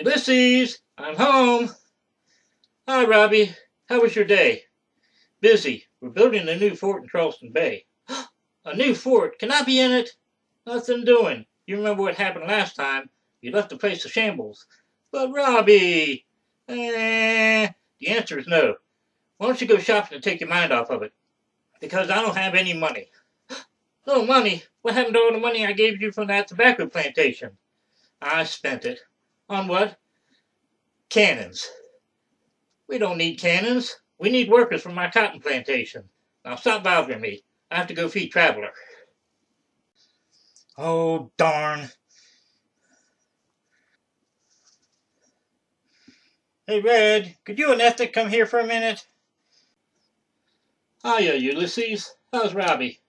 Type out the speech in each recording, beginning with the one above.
Ulysses, I'm home. Hi, Robbie. How was your day? Busy. We're building a new fort in Charleston Bay. a new fort? Can I be in it? Nothing doing. You remember what happened last time. You left the place to shambles. But Robbie, eh, the answer is no. Why don't you go shopping to take your mind off of it? Because I don't have any money. No money? What happened to all the money I gave you from that tobacco plantation? I spent it. On what? Cannons. We don't need cannons. We need workers from my cotton plantation. Now stop bothering me. I have to go feed Traveler. Oh, darn. Hey, Red, could you and Ethel come here for a minute? Hiya, Ulysses. How's Robbie?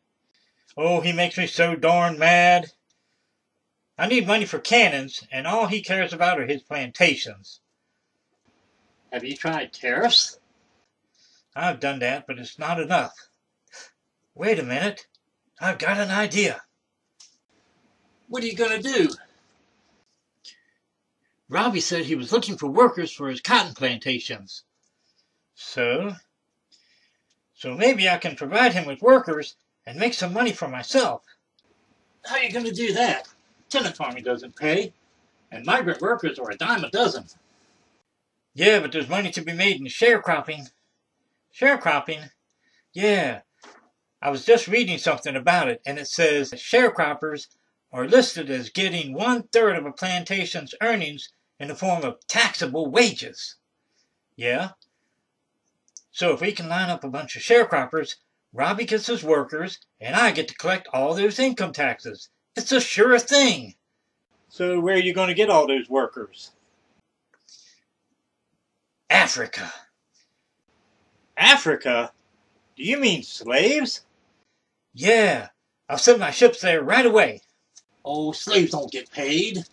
Oh, he makes me so darn mad. I need money for cannons, and all he cares about are his plantations. Have you tried tariffs? I've done that, but it's not enough. Wait a minute. I've got an idea. What are you going to do? Robbie said he was looking for workers for his cotton plantations. So? So maybe I can provide him with workers and make some money for myself. How are you going to do that? Tenant farming doesn't pay, and migrant workers are a dime a dozen. Yeah, but there's money to be made in sharecropping. Sharecropping? Yeah. I was just reading something about it, and it says that sharecroppers are listed as getting one third of a plantation's earnings in the form of taxable wages. Yeah? So if we can line up a bunch of sharecroppers, Robbie gets his workers, and I get to collect all those income taxes. It's a sure thing. So where are you going to get all those workers? Africa. Africa? Do you mean slaves? Yeah, I'll send my ships there right away. Oh, slaves don't get paid.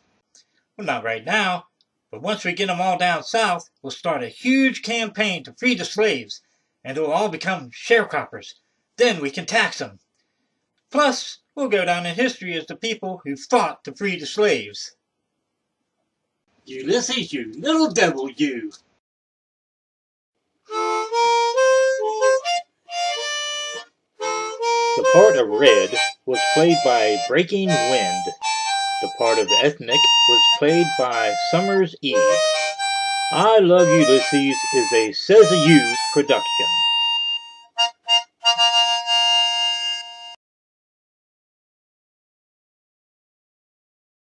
Well, not right now. But once we get them all down south, we'll start a huge campaign to free the slaves, and they'll all become sharecroppers. Then we can tax them. Plus, we'll go down in history as the people who fought to free the slaves. Ulysses, you little devil, you! The part of Red was played by Breaking Wind. The part of Ethnic was played by Summer's Eve. I Love Ulysses is a Says You production.